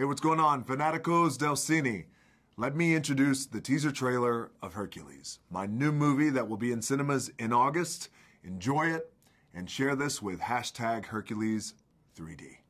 Hey, what's going on, Fanaticos del Cine? Let me introduce the teaser trailer of Hercules, my new movie that will be in cinemas in August. Enjoy it and share this with hashtag Hercules3D.